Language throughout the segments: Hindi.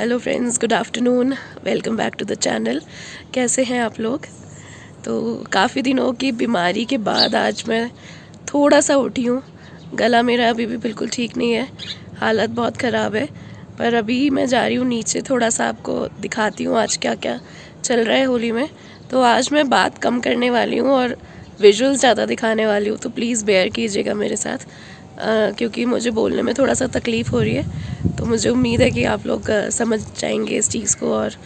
Hello friends good afternoon welcome back to the channel कैसे हैं आप लोग? तो काफ़ी दिनों की बीमारी के बाद आज मैं थोड़ा सा उठी हूँ। गला मेरा अभी भी बिल्कुल ठीक नहीं है। हालत बहुत ख़राब है। पर अभी मैं जा रही हूँ नीचे, थोड़ा सा आपको दिखाती हूँ आज क्या क्या चल रहा है होली में। तो आज मैं बात कम करने वाली हूँ और विजुअल्स ज़्यादा दिखाने वाली हूँ तो प्लीज़ बेयर कीजिएगा मेरे साथ। क्योंकि मुझे बोलने में थोड़ा सा तकलीफ़ हो रही है तो मुझे उम्मीद है कि आप लोग समझ जाएँगे इस चीज़ को और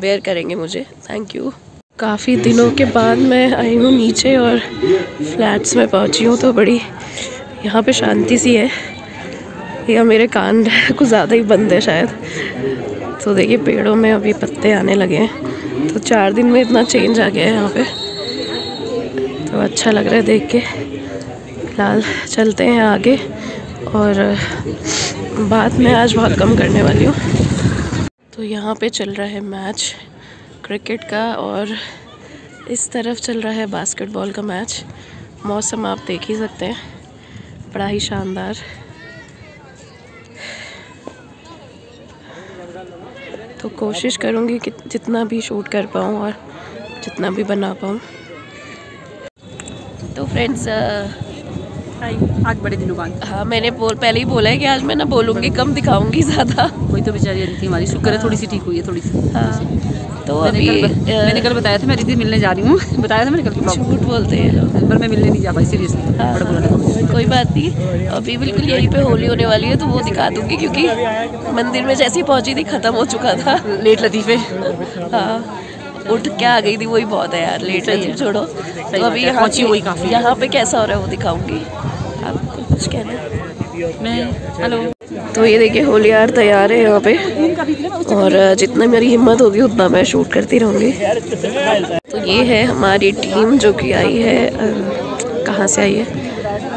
बेयर करेंगे मुझे। थैंक यू काफ़ी दिनों के बाद मैं आई हूँ नीचे और फ्लैट्स में पहुँची हूँ तो बड़ी यहाँ पे शांति सी है। या मेरे कान कुछ ज़्यादा ही बंद है शायद। तो देखिए, पेड़ों में अभी पत्ते आने लगे हैं। तो चार दिन में इतना चेंज आ गया है यहाँ पे। तो अच्छा लग रहा है देख के। फ़िलहाल चलते हैं आगे और बात मैं आज बहुत कम करने वाली हूँ। तो यहाँ पे चल रहा है मैच क्रिकेट का और इस तरफ़ चल रहा है बास्केटबॉल का मैच। मौसम आप देख ही सकते हैं, बड़ा ही शानदार। तो कोशिश करूँगी कि जितना भी शूट कर पाऊँ और जितना भी बना पाऊँ। तो फ्रेंड्स आज बड़े दिनों बाद? हाँ मैंने बोल पहले ही बोला है कि आज मैं ना बोलूँगी कम दिखाऊँगी ज़्यादा। कोई तो बेचारी थी हमारी। शुक्र है थोड़ी सी ठीक हुई है थोड़ी सी। हाँ तो मैंने अभी कल मैंने कल बताया था मैं दीदी मिलने जा रही हूँ। बताया था मैंने कल झूठ बोलते हैं लोग। पर मैं मिलने नहीं जा पाई सीरियसली हाँ, कोई बात नहीं। अभी बिल्कुल यहीं पे होली होने वाली है तो वो दिखा दूँगी क्योंकि मंदिर में जैसे ही पहुँची थी ख़त्म हो चुका था। लेट लतीफ़े। हाँ उठ के आ गई थी वही बहुत है यार लेट है। छोड़ो। तो अभी यहाँ पहुँची पे- काफ़ी। यहाँ पे कैसा हो रहा है वो दिखाऊँगी। कुछ कहना मैं हेलो। तो ये देखिए होलियार तैयार है यहाँ पे। और जितना मेरी हिम्मत होगी, उतना मैं शूट करती रहूँगी। तो ये है हमारी टीम जो कि आई है कहाँ से आई है?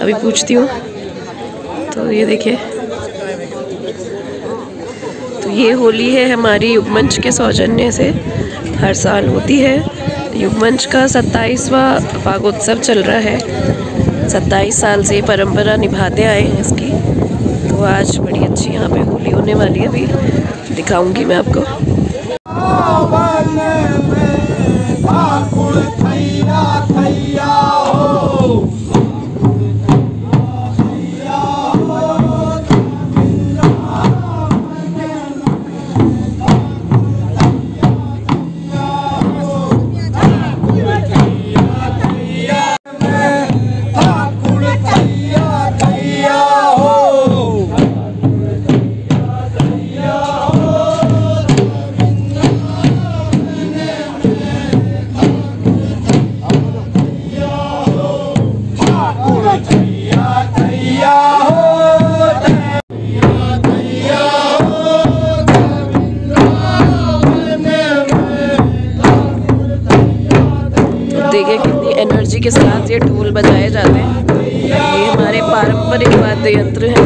अभी पूछती हूँ। तो ये देखिए। तो ये होली है हमारी युगमंच के सौजन्य से। हर साल होती है। युगमंच का सत्ताईसवा फागोत्सव चल रहा है। सत्ताईस साल से परंपरा निभाते आए हैं इसकी। तो आज बड़ी अच्छी यहाँ पे होली होने वाली है, अभी दिखाऊँगी मैं आपको। कितनी एनर्जी के साथ ये ढोल बजाए जाते हैं। ये हमारे पारंपरिक वाद्य यंत्र हैं।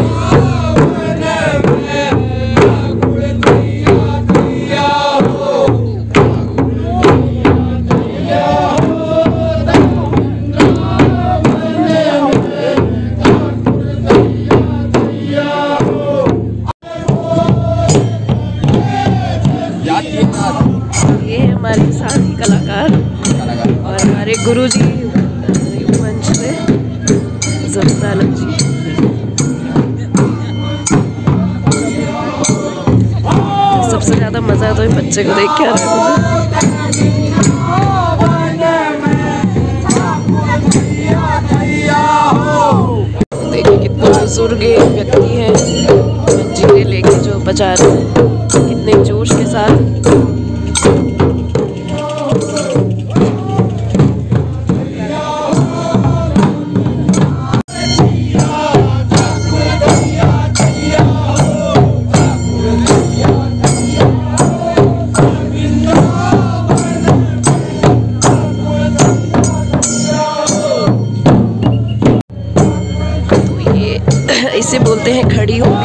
गुरु जी मंच पे ज़मीन जी। सबसे ज़्यादा मज़ा तो बच्चे को देख के आ रहा है। बुज़ुर्ग व्यक्ति हैं मंजीरे लेके जो बजा रहे हैं कितने जोश के साथ इसे बोलते हैं खड़ी है।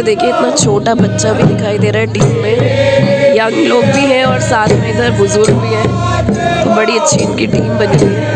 है देखिए इतना छोटा बच्चा भी दिखाई दे रहा है टीम में। यंग लोग भी हैं और साथ में इधर बुज़ुर्ग भी हैं। तो बड़ी अच्छी इनकी टीम बनी है।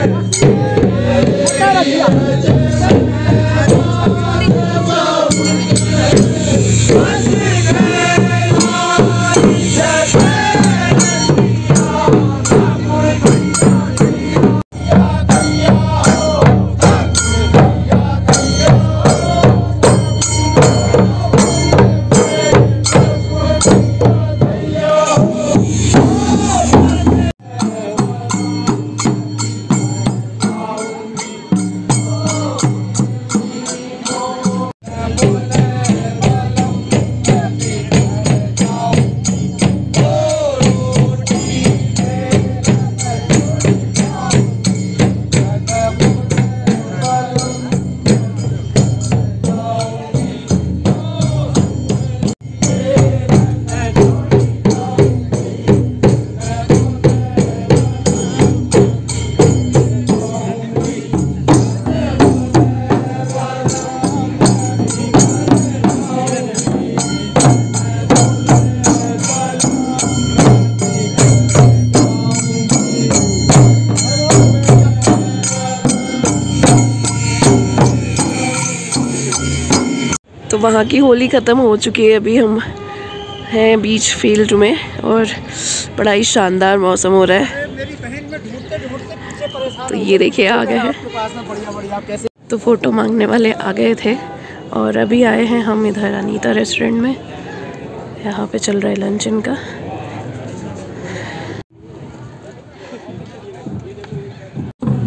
वहाँ की होली ख़त्म हो चुकी है, अभी हम हैं बीच फ़ील्ड में और बड़ा ही शानदार मौसम हो रहा है। तो ये देखिए, आ गए हैं। तो फ़ोटो मांगने वाले आ गए थे और अभी आए हैं हम इधर अनीता रेस्टोरेंट में। यहाँ पे चल रहा है लंच इनका।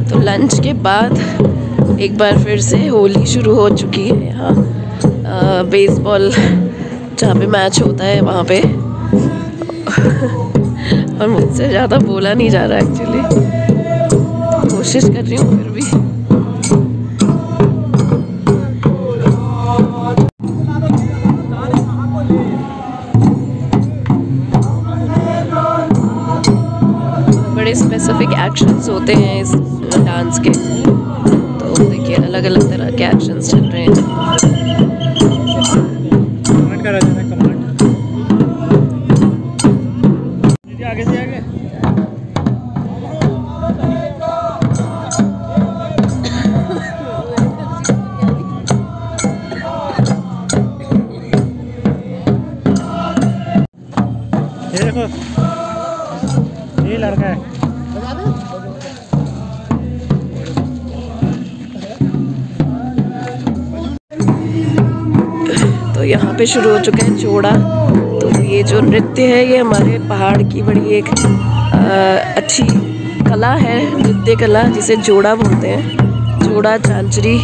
तो लंच के बाद एक बार फिर से होली शुरू हो चुकी है यहाँ। बेसबॉल जहाँ पे मैच होता है, वहाँ पे। और मुझसे ज़्यादा बोला नहीं जा रहा एक्चुअली कोशिश कर रही हूँ फिर भी। बड़े स्पेसिफिक एक्शंस होते हैं इस डांस के। तो देखिए अलग अलग तरह के एक्शंस चल रहे हैं। पे शुरू हो चुका है जोड़ा तो ये जो नृत्य है ये हमारे पहाड़ की बड़ी एक अ, अच्छी कला है नृत्य कला जिसे जोड़ा बोलते हैं। जोड़ा झांझरी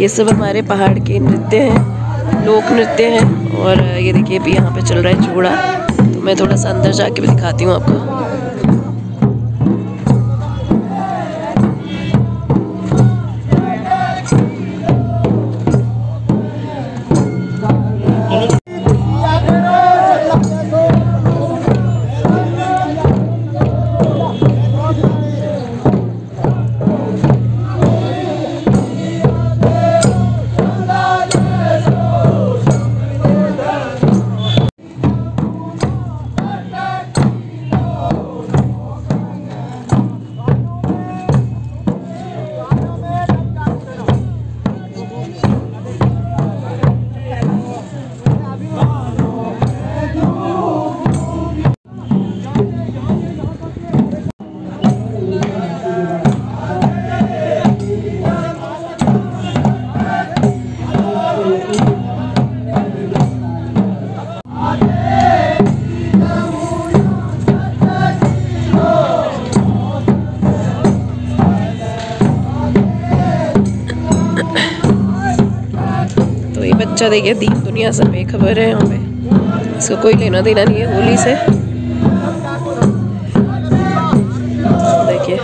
ये सब हमारे पहाड़ के नृत्य हैं लोक नृत्य हैं। और ये देखिए अभी यहाँ पे चल रहा है जोड़ा तो मैं थोड़ा सा अंदर जाके भी दिखाती हूँ आपको। बच्चा देखिए दीन दुनिया से बेखबर है यहाँ पे। इसको कोई लेना देना नहीं है होली से। देखिए।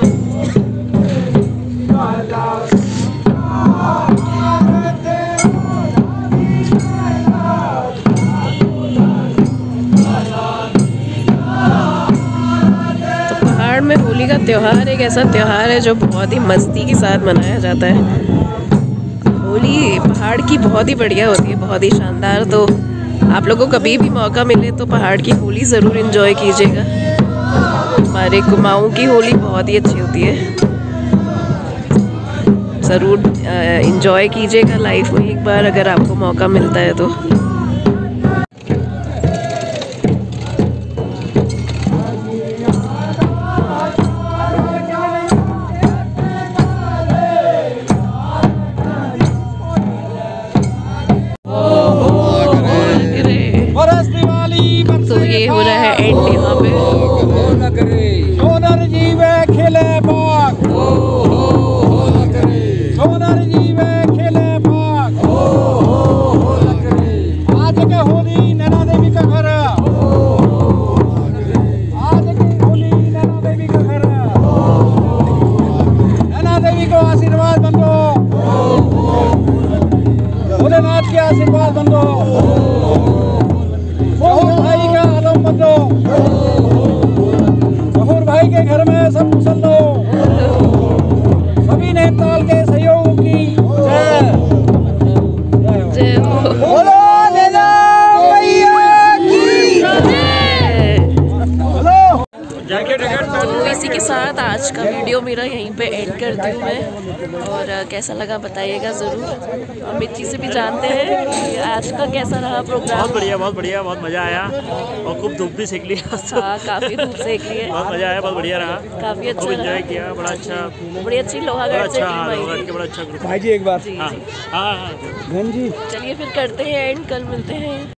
तो पहाड़ में होली का त्यौहार एक ऐसा त्यौहार है जो बहुत ही मस्ती के साथ मनाया जाता है। होली, पहाड़ की बहुत ही बढ़िया होती है, बहुत ही शानदार। तो आप लोगों को कभी भी मौका मिले तो पहाड़ की होली ज़रूर इन्जॉय कीजिएगा। हमारे कुमाऊँ की होली बहुत ही अच्छी होती है। ज़रूर इन्जॉय कीजिएगा लाइफ में एक बार अगर आपको मौका मिलता है तो तो। आज का वीडियो मेरा यहीं पे एंड करती हूँ मैं। और कैसा लगा बताइएगा ज़रूर। अमित जी से भी जानते हैं कि आज का कैसा रहा प्रोग्राम बहुत बढ़िया बहुत बढ़िया बहुत मज़ा आया। और खूब धूप भी सेक लिया हाँ। काफ़ी धूप सेक ली है। बहुत मज़ा आया बहुत बढ़िया रहा। काफ़ी अच्छा एंजॉय किया बड़ा अच्छा। बड़ी अच्छी लोहागढ़ से अच्छा हाँ, बड़ा अच्छा भाई जी एक बार। हाँ हाँ हाँ जी। चलिए फिर करते हैं एंड कल मिलते हैं।